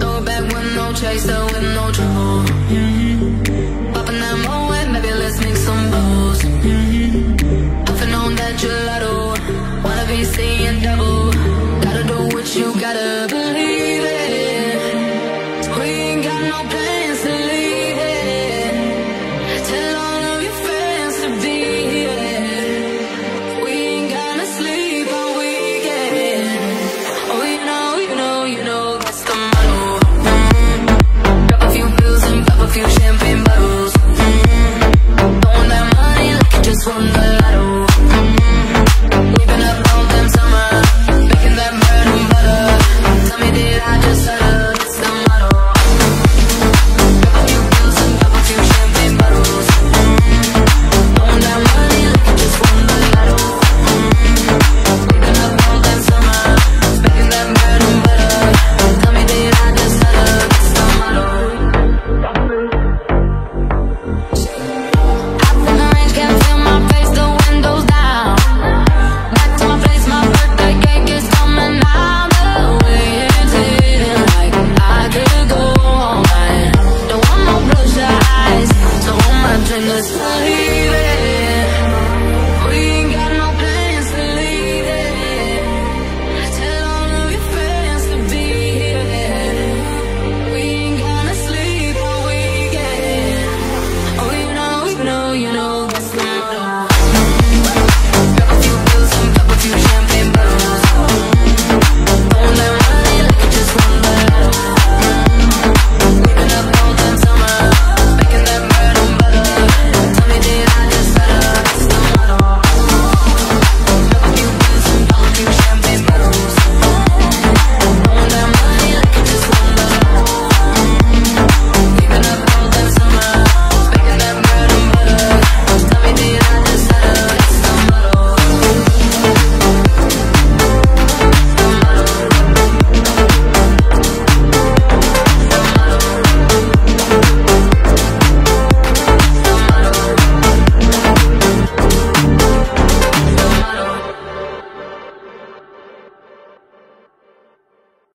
Throw back with no chaser, with no trouble. Popping that maybe let's make some balls. That gelato, wanna be seeing double. Gotta do what you gotta believe. a lot of